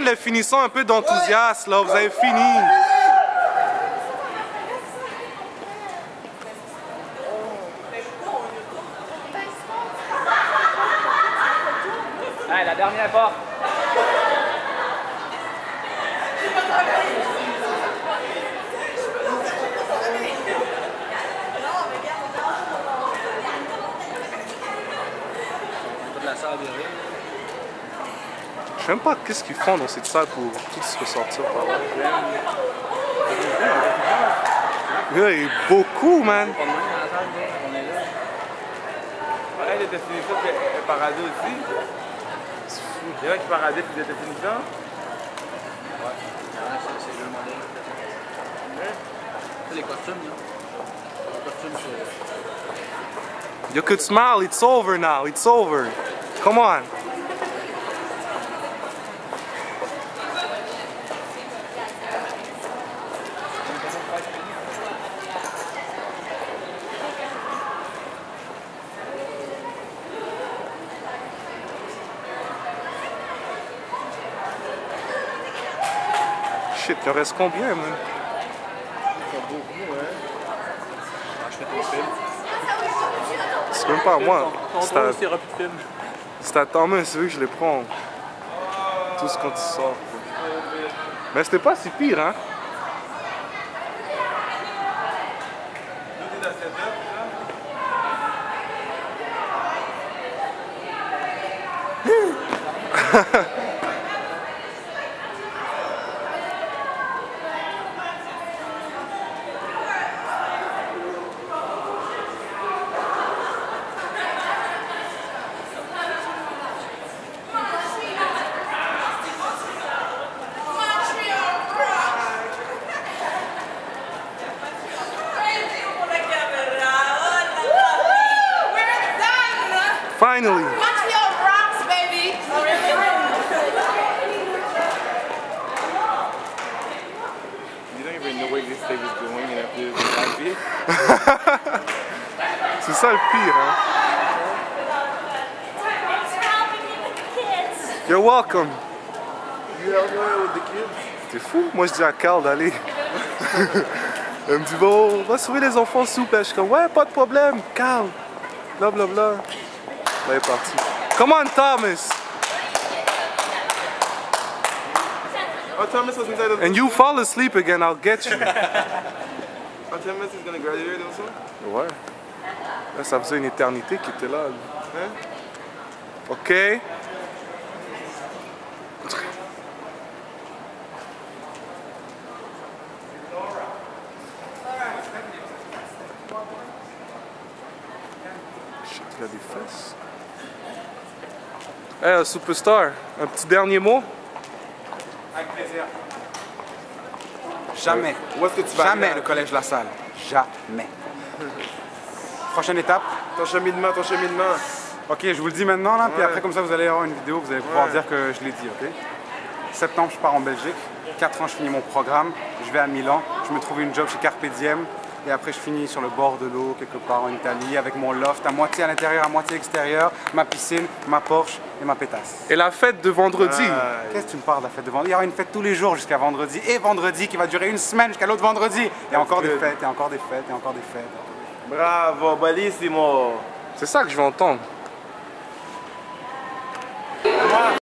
Les finissons un peu d'enthousiasme, là, vous avez fini. Allez, la dernière fois. La salle sais même pas qu'est-ce qu'ils font dans cette salle pour tous ressortir par là. Il y a beaucoup, man. Ça, puis elle paradait aussi. Il y en a qui paradaient, puis finis ça. Ouais. C'est le modèle. C'est les costumes, là. Les costumes, c'est. You could smile, it's over now, it's over. Come on. Shit, il en reste combien, film. C'est même pas à moi. C'est à- ta main, c'est vrai que je les prends. Tous quand ils sortent. Mais c'était pas si pire, hein? Finally! Montreal rocks, baby. You don't even know where this thing is going, and after this happy. C'est ça le pire, hein? You're welcome! You help her with the kids? T'es fou? Moi, je dis à Carl d'aller. Elle me dit, bon, va sauver les enfants s'il vous plaît. Je suis comme, ouais, pas de problème, Carl. Bla bla bla. Est partie. Come on, Thomas! Oh, Thomas was inside of And you fall asleep again, I'll get you. Oh, Thomas is gonna graduate also? Ouais. Là, ça faisait une éternité qu'il était là. Hein? OK? Shit, il a des fesses. Hey, Superstar, un petit dernier mot? Avec plaisir. Jamais. Où est-ce que tu vas Jamais le collège La Salle? Jamais. Prochaine étape? Ton cheminement, ton cheminement. Ok, je vous le dis maintenant, là, puis après, comme ça, vous allez avoir une vidéo, vous allez pouvoir Ouais. dire que je l'ai dit, ok? Septembre, je pars en Belgique. 4 ans, je finis mon programme. Je vais à Milan. Je me trouve une job chez Carpe Diem. Et après, je finis sur le bord de l'eau, quelque part en Italie, avec mon loft, à moitié à l'intérieur, à moitié extérieur, ma piscine, ma Porsche et ma pétasse. Et la fête de vendredi? Ah, Qu'est-ce que tu me parles de la fête de vendredi? Il y aura une fête tous les jours jusqu'à vendredi, et vendredi qui va durer une semaine jusqu'à l'autre vendredi. Et encore des fêtes, et encore des fêtes, et encore des fêtes. Bravo, bellissimo. C'est ça que je veux entendre.